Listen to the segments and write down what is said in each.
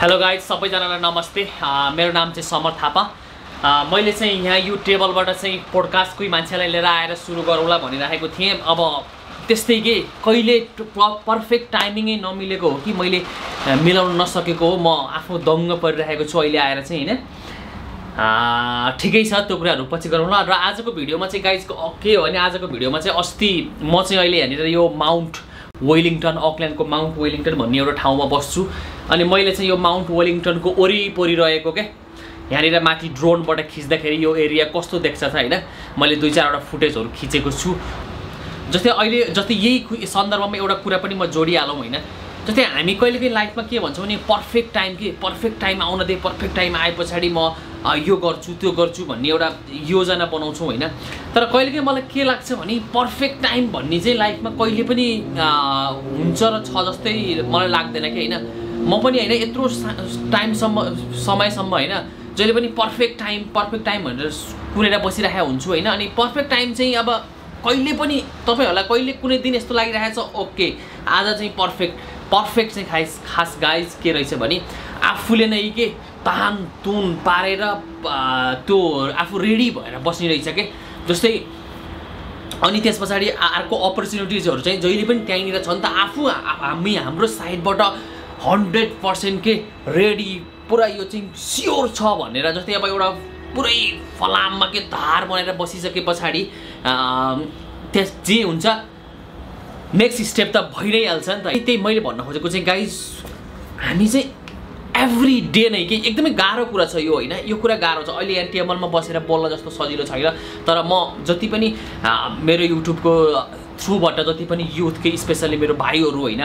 Hello guys सबैजनालाई नमस्ते। मेरो नाम चाहिँ समर थापा। मैले चाहिँ यहाँ यो टेबलबाट चाहिँ पोडकास्ट कोही मान्छेलाई लिएर आएर सुरु गरौँला भनिराखेको थिएँ। अब त्यस्तै के कहिले पर्फेक्ट टाइमिङै नमिलेको हो कि मैले मिलाउन नसकेको हो। म आफू दङ्ग परिरहेको छु अहिले आएर चाहिँ होइन? ठिकै छ त्यो कुराहरू पछि गरौँला। र आजको भिडियोमा चाहिँ गाइजको के हो भने आजको भिडियोमा चाहिँ अस्ति म चाहिँ अहिले यहाँनिर यो माउन्ट वेलिङटन अकल्यान्डको माउन्ट वेलिङटन भन्ने एउटा ठाउँमा बस्छु। अनि मैले चाहिँ यो माउन्ट वेलिङटनको वरिपरि रहेको के? यहाँनिर माथि ड्रोनबाट खिच्दाखेरि यो एरिया कस्तो देख्छ त होइन? मैले दुई चारवटा फुटेजहरू खिचेको छु। जस्तै अहिले जस्तै यही सन्दर्भमा एउटा कुरा पनि म जोडिहालौँ होइन। जस्तै हामी कहिले काहीँ लाइफमा के भन्छौँ भने पर्फेक्ट टाइम के पर्फेक्ट टाइम आउन दे पर्फेक्ट टाइम आए पछाडि म यो गर्छु त्यो गर्छु भन्ने एउटा योजना बनाउँछौँ होइन। तर कहिले काहीँ मलाई के लाग्छ भने पर्फेक्ट टाइम भन्ने चाहिँ लाइफमा कहिले पनि हुन्छ र छ जस्तै मलाई लाग्दैन कि होइन। म पनि होइन यत्रो टाइमसम्म समयसम्म होइन जहिले पनि पर्फेक्ट टाइम पर्फेक्ट टाइम भनेर कुरेर बसिरहेको हुन्छु होइन अनि पर्फेक्ट टाइम चाहिँ अब कहिले पनि तपाईँहरूलाई कहिले कुनै दिन यस्तो लागिरहेको छ ओके आज चाहिँ पर्फेक्ट पर्फेक्ट चाहिँ खास खास गाइज के रहेछ भने आफूले नै के तान तुन पारेर त्यो आफू रेडी भएर बस्ने रहेछ के जस्तै अनि त्यस पछाडि अर्को अपर्च्युनिटिजहरू चाहिँ जहिले पनि त्यहीँनिर छ नि त आफू हामी हाम्रो साइडबाट हन्ड्रेड पर्सेन्ट के रेडी पुरा यो चाहिँ स्योर छ भनेर जस्तै अब एउटा पुरै फलाममा के धार बनाएर बसिसके पछाडि त्यस जे हुन्छ नेक्स्ट स्टेप त भइ नै हाल्छ नि त। त्यही मैले भन्न खोजेको चाहिँ गाइज हामी चाहिँ एभ्री डे नै कि एकदमै गाह्रो कुरा छ यो होइन। यो कुरा गाह्रो छ। अहिले यहाँ टेबलमा बसेर बोल्न जस्तो सजिलो छैन। तर म जति पनि मेरो युट्युबको थ्रुबाट जति पनि युथकै स्पेसल्ली मेरो भाइहरू होइन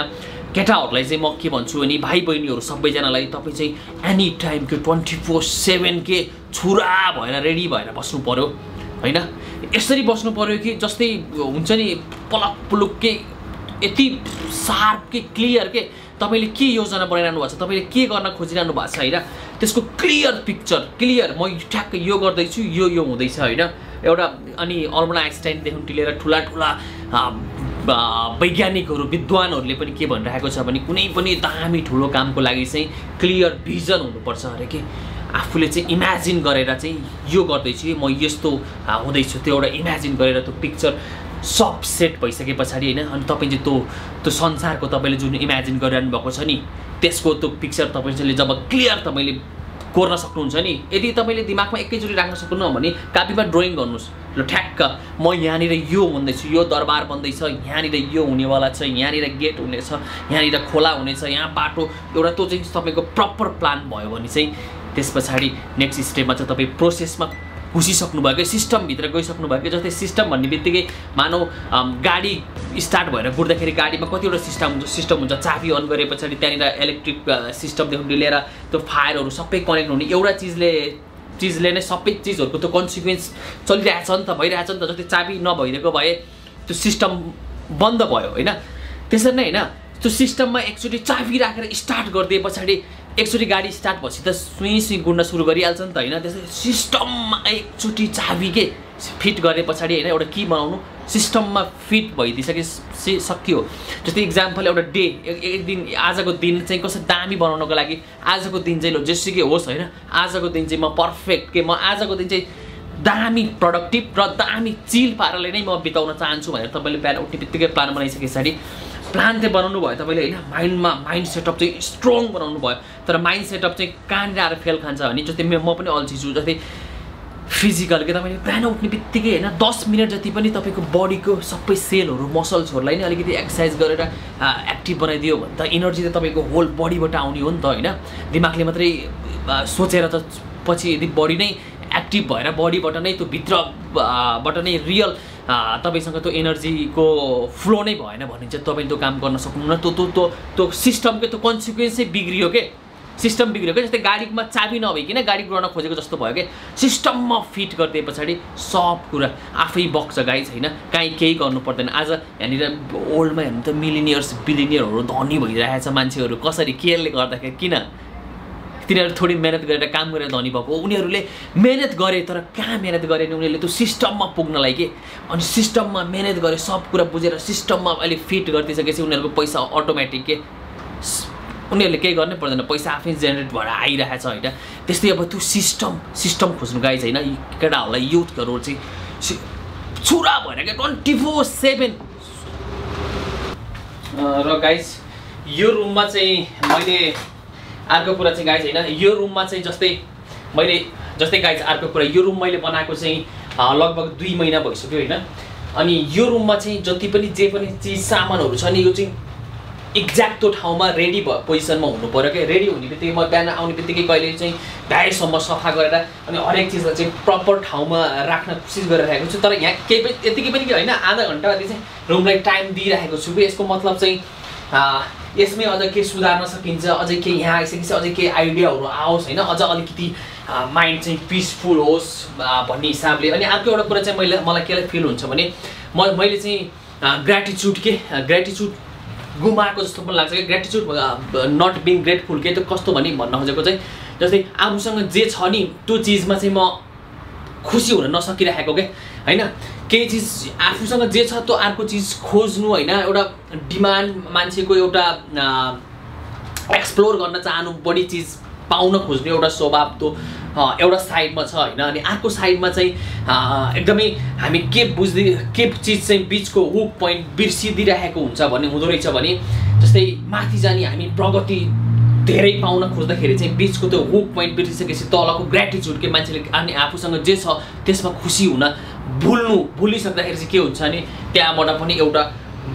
केटाहरूलाई चाहिँ म के भन्छु भने भाइ बहिनीहरू सबैजनालाई तपाईँ चाहिँ एनी टाइम के ट्वेन्टी फोर सेभेन के छुरा भएर रेडी भएर बस्नु पऱ्यो होइन? यसरी बस्नु पऱ्यो कि जस्तै हुन्छ नि पलक पुलुक के यति सार्प के क्लियर के तपाईँले के योजना बनाइरहनु भएको छ तपाईँले के गर्न खोजिरहनु भएको छ होइन? त्यसको क्लियर पिक्चर क्लियर म ठ्याक्कै यो गर्दैछु यो यो हुँदैछ होइन? एउटा अनि अल्बना आइन्स्टाइनदेखि लिएर ठुला ठुला वैज्ञानिकहरू विद्वानहरूले पनि के भनिरहेको छ भने कुनै पनि दामी ठुलो कामको लागि चाहिँ क्लियर भिजन हुनुपर्छ अरे कि? आफूले चाहिँ इमेजिन गरेर चाहिँ यो गर्दैछु म यस्तो हुँदैछु त्यो एउटा इमेजिन गरेर त्यो पिक्चर सब सेट भइसके पछाडि होइन? अनि तपाईँ चाहिँ त्यो त्यो संसारको तपाईँले जुन इमेजिन गरिरहनु भएको छ नि त्यसको त्यो पिक्चर तपाईँले जब क्लियर तपाईँले कोर्न सक्नुहुन्छ नि? यदि तपाईँले दिमागमा एकैचोटि राख्न सक्नुहुन्न भने कापीमा ड्रइङ गर्नुहोस्। ल ठ्याक्क। म यहाँनिर यो भन्दैछु यो दरबार बन्दैछ यहाँनिर यो हुनेवाला छ यहाँनिर गेट हुनेछ यहाँनिर खोला हुनेछ यहाँ बाटो एउटा त्यो चाहिँ तपाईँको प्रपर प्लान भयो भने चाहिँ त्यस पछाडि नेक्स्ट स्टेपमा चाहिँ तपाईँ प्रोसेसमा घुसिसक्नु भयो कि सिस्टमभित्र गइसक्नु भयो कि जस्तै सिस्टम भन्ने बित्तिकै मानौ अम, गाडी स्टार्ट भएर कुद्दाखेरि गाडीमा कतिवटा सिस्टम हुन्छ सिस्टम हुन्छ। चाबी अन गरे पछाडि त्यहाँनिर इलेक्ट्रिक सिस्टमदेखि लिएर त्यो फायरहरू सबै कनेक्ट हुने। एउटा चिजले चिजले नै सबै चिजहरूको त्यो कन्सिक्वेन्स चलिरहेछ नि त भइरहेछ नि त। जस्तै चाबी नभइदिएको भए त्यो सिस्टम बन्द भयो होइन? त्यसरी नै होइन? त्यो सिस्टममा एकचोटि चाबी राखेर स्टार्ट गरिदिए पछाडि एकचोटि गाडी स्टार्ट भएपछि त सुई सुई गुड्न सुरु गरिहाल्छ नि त होइन? त्यसै सिस्टममा एकचोटि चाबी के फिट गरे पछाडि होइन? एउटा की बनाउनु? सिस्टममा फिट भइदिइसके सकियो। जस्तै इक्जाम्पल एउटा डे एक एक दिन आजको दिन चाहिँ कसरी दामी बनाउनको लागि आजको दिन चाहिँ ल जेसुकै होस् होइन? आजको दिन चाहिँ म पर्फेक्ट के? म आजको दिन चाहिँ दामी प्रोडक्टिभ र दामी चिल पाराले नै म बिताउन चाहन्छु भनेर तपाईँले बिहान उठ्ने बित्तिकै प्लान बनाइसके पछाडि। प्लान चाहिँ बनाउनु भयो तपाईँले होइन? माइन्डमा माइन्ड सेटअप चाहिँ स्ट्रङ बनाउनु भयो। तर माइन्ड सेटअप चाहिँ कहाँनिर आएर फेल खान्छ भने जस्तै मे- पनि अल्छी छु जस्तै फिजिकल के तपाईँले बिहान उठ्ने बित्तिकै होइन दस मिनट जति पनि तपाईँको बडीको सबै सेलहरू मसल्सहरूलाई नै अलिकति एक्सर्साइज गरेर एक्टिभ बनाइदियो भने त इनर्जी त तपाईँको होल बडीबाट आउने हो नि त होइन? दिमागले मात्रै सोचेर त पछि यदि बडी नै एक्टिभ भएर बडीबाट नै त्यो भित्र आ, बाट नै रियल तपाईँसँग त्यो एनर्जीको फ्लो नै भएन भने चाहिँ तपाईँ त्यो काम गर्न सक्नुहुन्न। त्यो त्यो त्यो त्यो सिस्टमको त्यो कन्सिक्वेन्स बिग्रियो के? सिस्टम बिग्रियो क्या जस्तै गाडीमा चाबी नभइकन गाडी कुदाउन खोजेको जस्तो भयो कि? सिस्टममा फिट गरिदिए पछाडि सब कुरा आफै बग्छ गाई छैन काहीँ केही गर्नु पर्दैन। आज यहाँनिर ओल्डमा हेर्नु त मिलिनियर्स बिलिनियरहरू धनी भइरहेछ मान्छेहरू। कसरी केले गर्दाखेरि किन? तिनीहरू थोरै मिहिनेत गरेर काम गरेर धनी भएको। उनीहरूले मिहिनेत गरे तर कहाँ मिहिनेत गरे नि उनीहरूले त्यो सिस्टममा पुग्नलाई के? अनि सिस्टममा मिहिनेत गरे सब कुरा बुझेर सिस्टममा अहिले फिट गरिदिइसकेपछि उनीहरूको पैसा अटोमेटिक के? उनीहरूले केही गर्नै पर्दैन। पैसा आफै जेनेरेट भएर आइरहेछ होइन। त्यस्तै अब त्यो सिस्टम सिस्टम खोज्नु होइन यी केटाहरूलाई युथहरू चाहिँ छुरा भएर क्या ट्वेन्टी फोर सेभेन। र गाइज यो रुममा चाहिँ मैले अर्को कुरा चाहिँ गाइज होइन यो रुममा चाहिँ जस्तै मैले जस्तै गाइज अर्को कुरा यो रुम मैले बनाएको चाहिँ लगभग दुई महिना भइसक्यो होइन। अनि यो रुममा चाहिँ जति पनि जे पनि चिज सामानहरू छ नि यो चाहिँ एक्ज्याक्ट ठाउँमा रेडी भ पोजिसनमा हुनु पऱ्यो क्या। रेडी हुने बित्तिकै म बिहान आउने बित्तिकै कहिले चाहिँ भ्याएसम्म सफा गरेर अनि हरेक चिजलाई चाहिँ प्रपर ठाउँमा राख्न कोसिस गरिरहेको छु। तर यहाँ केही पनि यतिकै पनि होइन आधा घन्टा जति चाहिँ रुमलाई टाइम दिइरहेको छु। कि यसको मतलब चाहिँ यसमै अझ के सुधार्न सकिन्छ अझै केही यहाँ आइसकेपछि अझै केही आइडियाहरू आओस् होइन? अझ अलिकति माइन्ड चाहिँ पिसफुल होस् भन्ने हिसाबले। अनि अर्को एउटा कुरा चाहिँ मैले मलाई केलाई फिल हुन्छ भने म मैले चाहिँ ग्रेटिच्युड के? ग्रेटिच्युड गुमाएको जस्तो पनि लाग्छ कि? ग्रेटिच्युड नट बिङ ग्रेटफुल के? त्यो कस्तो भने भन्न खोजेको चाहिँ जस्तै आफूसँग जे छ नि त्यो चिजमा चाहिँ म खुसी हुन नसकिरहेको क्या होइन? केही चिज आफूसँग जे छ त्यो अर्को चिज खोज्नु होइन एउटा डिमान्ड मान्छेको एउटा एक्सप्लोर गर्न चाहनु बढी चिज पाउन खोज्ने एउटा स्वभाव त्यो एउटा साइडमा छ होइन? अनि अर्को साइडमा चाहिँ एकदमै हामी के बुझ्दै के चिज चाहिँ बिचको हुक पोइन्ट बिर्सिदिइरहेको हुन्छ भन्ने हुँदो रहेछ भने जस्तै माथि जाने हामी प्रगति धेरै पाउन खोज्दाखेरि चाहिँ बिचको त्यो हुक पोइन्ट बिर्सिसकेपछि तलको ग्रेटिच्युड के मान्छेले अनि आफूसँग जे छ त्यसमा खुसी हुन भुल्नु भुलिसक्दाखेरि चाहिँ के हुन्छ भने त्यहाँबाट पनि एउटा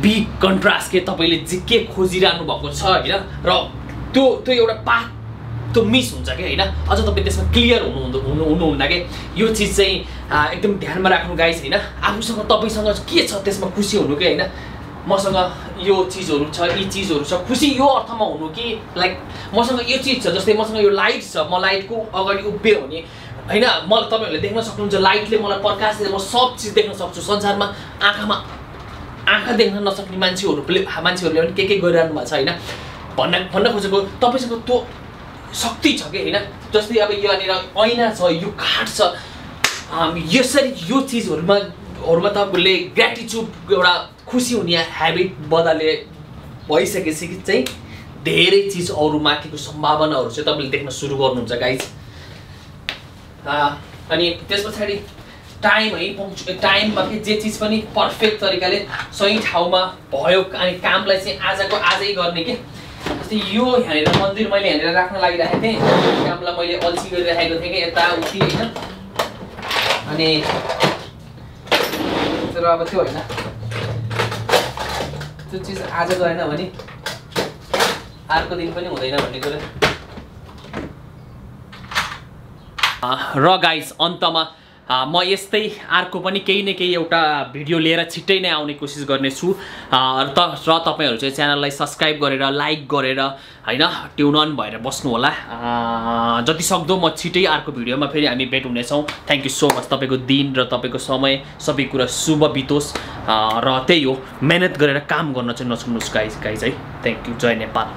बिग कन्ट्रास्ट के तपाईँले जे के खोजिरहनु भएको छ होइन र त्यो त्यो एउटा पाथ त्यो मिस हुन्छ कि होइन अझ तपाईँ त्यसमा क्लियर हुनु हुनु हुनु हुनुहुन्न कि? यो चिज चाहिँ एकदम ध्यानमा राख्नु गाइस होइन आफूसँग तपाईँसँग के छ त्यसमा खुसी हुनु कि होइन मसँग यो चिजहरू छ यी चिजहरू छ खुसी यो अर्थमा हुनु कि लाइक मसँग यो चिज छ जस्तै मसँग यो लाइट छ म लाइटको अगाडि उभियो भने होइन मलाई तपाईँहरूले देख्न सक्नुहुन्छ लाइटले मलाई प्रकाश दिएर म सब चिज देख्न सक्छु संसारमा आँखामा आँखा देख्न नसक्ने मान्छेहरूले मान्छेहरूले पनि के के गरिरहनु भएको छ होइन? भन्न भन्न खोजेको तपाईँसँग त्यो शक्ति छ कि होइन? जस्तै अब यहाँनिर ऐना छ यो काठ छ यसरी यो चिजहरूमा हरूमा तपाईँले ग्रेटिच्युड एउटा खुसी हुने ह्याबिट बदले भइसकेपछि चाहिँ धेरै चिज अरू माथिको सम्भावनाहरू चाहिँ तपाईँले देख्न सुरु गर्नुहुन्छ गाइज अनि त्यस पछाडि टाइम है पङ्क्चु टाइममा के जे चिज पनि पर्फेक्ट तरिकाले सही ठाउँमा भयो अनि कामलाई चाहिँ आजको आजै गर्ने के? जस्तै यो यहाँनिर मन्दिर मैले यहाँनिर राख्न लागिरहेको थिएँ। कामलाई मैले अल्छी गरिरहेको थिएँ कि यताउति होइन? अनि तर अब त्यो होइन। त्यो चिज आज गरेन भने अर्को दिन पनि हुँदैन भन्ने कुरा। र गाइस अन्तमा म यस्तै अर्को पनि केही न केही एउटा भिडियो लिएर छिट्टै नै आउने कोसिस गर्नेछु। र तपाईँहरू चाहिँ च्यानललाई सब्सक्राइब गरेर लाइक गरेर होइन ट्युन अन भएर बस्नु होला अ, जति सक्दो म छिट्टै अर्को भिडियोमा फेरि हामी भेट हुनेछौँ। थ्याङ्क यू सो मच तपाईँको दिन र तपाईँको समय। सबै कुरा शुभ बितोस्। र त्यही हो मेहनत गरेर काम गर्न चाहिँ नछुट्नुहोस् गाइज गाइज है। थ्याङ्क यू जय नेपाल।